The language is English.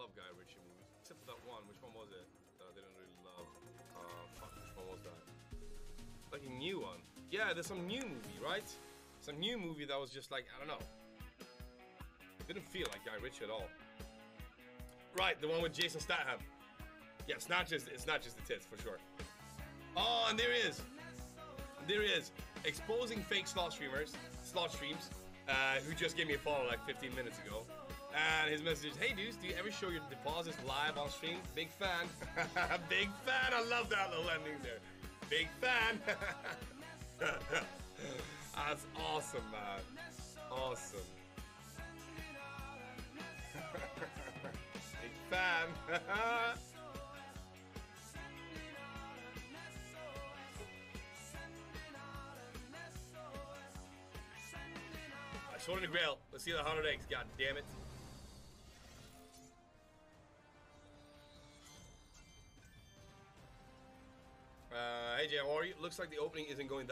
love Guy Ritchie movies, except for that one. Which one was it that I didn't really love? Uh, fuck, which one was that? Like a new one. Yeah, there's some new movie, right? Some new movie that was just like I don't know. It Didn't feel like Guy Ritchie at all. Right, the one with Jason Statham. Yeah, it's not just it's not just the tits for sure. Oh, and there he is. There he is, exposing fake slot streamers, slot streams, uh, who just gave me a follow like 15 minutes ago. And his message is, hey dudes, do you ever show your deposits live on stream? Big fan. Big fan. I love that little ending there. Big fan. That's awesome, man. Awesome. Big fan. Sword and the Grail. Let's see the 100 eggs. God damn it. Are you? Looks like the opening isn't going